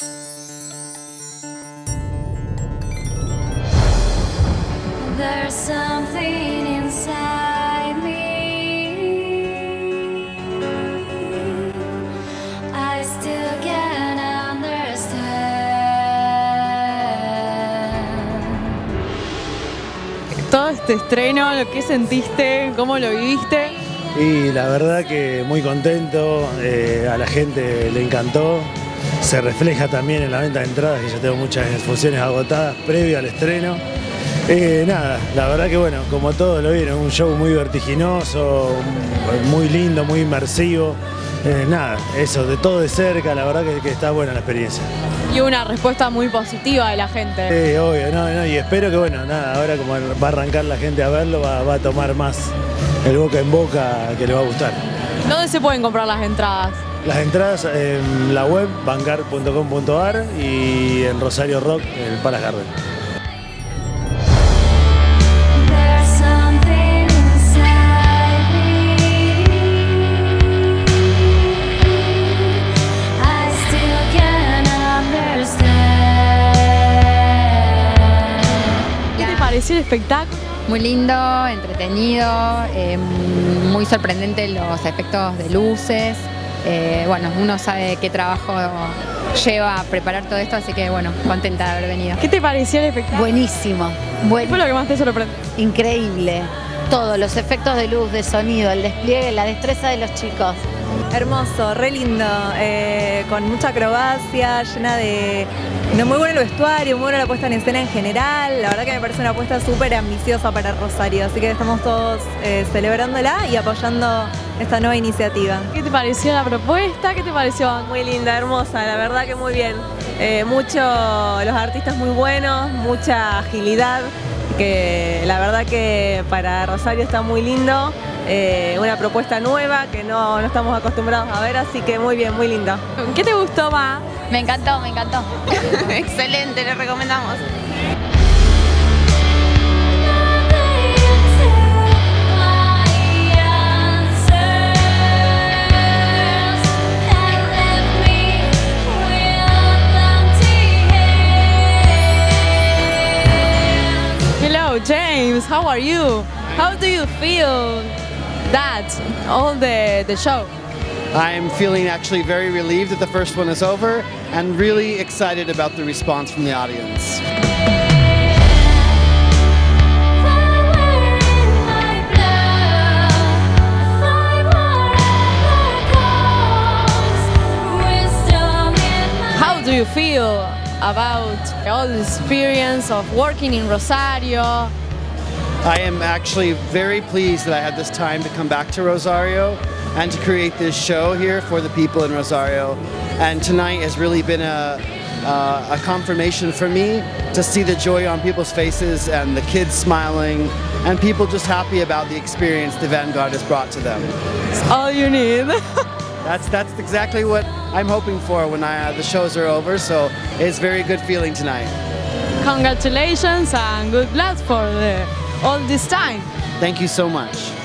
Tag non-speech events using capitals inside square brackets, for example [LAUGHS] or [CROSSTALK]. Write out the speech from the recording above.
There's something inside me. I still can't understand. Todo este estreno, ¿lo que sentiste? ¿Cómo lo viviste? Y la verdad que muy contento, eh, a la gente le encantó. Se refleja también en la venta de entradas, que yo tengo muchas funciones agotadas previo al estreno. Eh, nada, la verdad que bueno, como todos lo vieron, un show muy vertiginoso, muy lindo, muy inmersivo. Eh, nada, eso, de todo de cerca, la verdad que, que está buena la experiencia. Y una respuesta muy positiva de la gente. Sí, obvio, no, no, y espero que bueno, nada, ahora como va a arrancar la gente a verlo, va, va a tomar más el boca en boca que le va a gustar. ¿Dónde se pueden comprar las entradas? Las entradas en la web bancar.com.ar y en Rosario Rock, en el Palace Garden. ¿Qué te pareció el espectáculo? Muy lindo, entretenido, eh, muy sorprendente los efectos de luces. Eh, bueno, uno sabe qué trabajo lleva a preparar todo esto, así que bueno, contenta de haber venido. ¿Qué te pareció el espectáculo? Buenísimo, ¿Qué buen, fue lo que más te sorprendió? increíble. Todo, los efectos de luz, de sonido, el despliegue, la destreza de los chicos. Hermoso, re lindo, eh, con mucha acrobacia, llena de... No, muy bueno el vestuario, muy buena la puesta en escena en general. La verdad que me parece una apuesta súper ambiciosa para Rosario, así que estamos todos eh, celebrándola y apoyando esta nueva iniciativa. ¿Qué te pareció la propuesta? ¿Qué te pareció? Muy linda, hermosa, la verdad que muy bien. Eh, mucho, los artistas muy buenos, mucha agilidad, que la verdad que para Rosario está muy lindo. eh, una propuesta nueva que no, no estamos acostumbrados a ver, así que muy bien, muy lindo. ¿Qué te gustó más? Me encantó, me encantó. [LAUGHS] Excelente, le recomendamos. How are you? How do you feel that all the the show? I'm feeling actually very relieved that the first one is over and really excited about the response from the audience. How do you feel about all the experience of working in Rosario? I am actually very pleased that I had this time to come back to Rosario and to create this show here for the people in Rosario. And tonight has really been a, uh, a confirmation for me to see the joy on people's faces and the kids smiling and people just happy about the experience the Vanguard has brought to them. It's all you need. [LAUGHS] That's that's exactly what I'm hoping for when I, uh, the shows are over. So it's very good feeling tonight. Congratulations and good luck for the, all this time. Thank you so much.